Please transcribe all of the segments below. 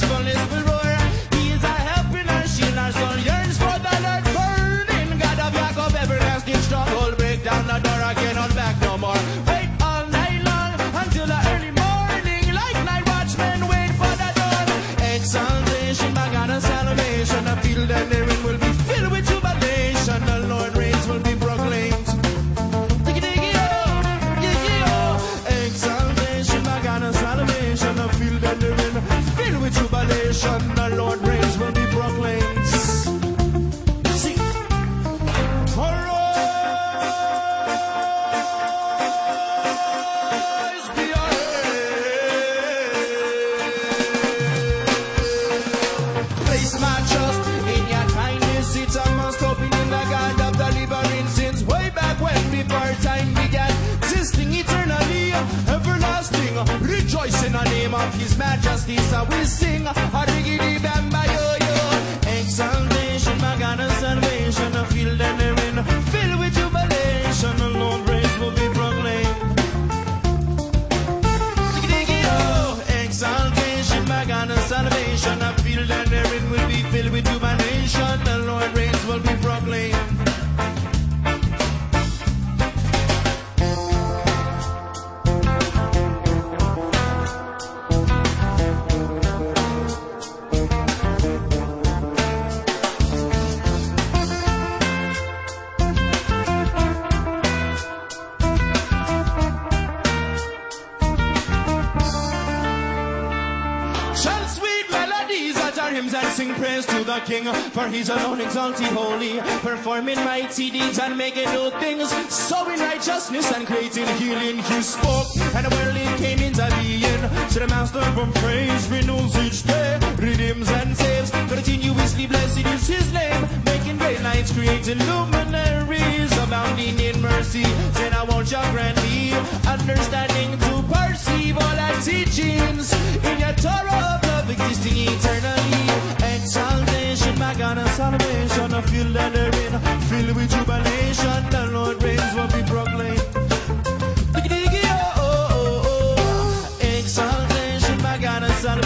We'll roll. the name of His Majesty, so we sing. hymns and sing praise to the King, for he's alone exalted holy, performing mighty deeds and making new things, sowing righteousness and creating healing. He spoke, and the world it came into being. So the master from praise renews each day, redeems and saves, continuously blessed is his name, making great lights, creating luminaries, abounding in mercy. Then I want your grandly understanding to perceive all our teachings in your Torah of love existing eternal.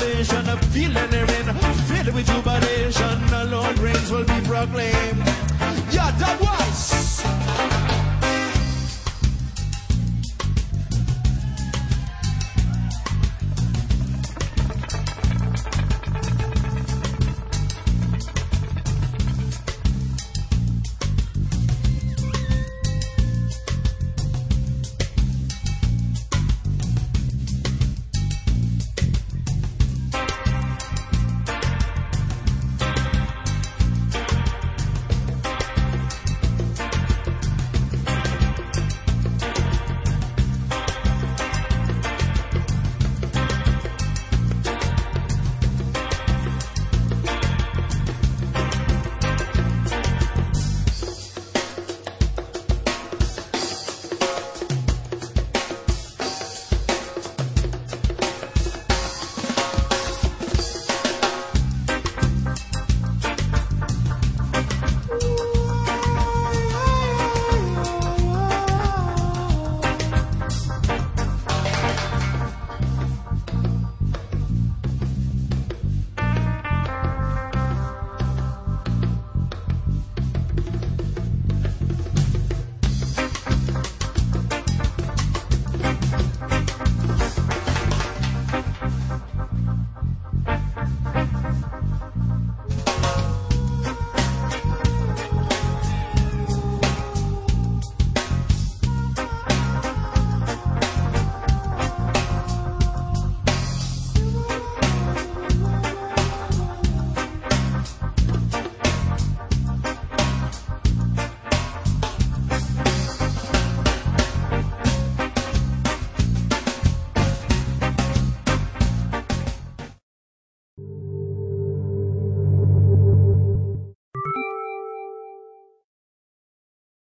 salvation, feeling therein, filled with jubilation, the Lord reigns will be proclaimed.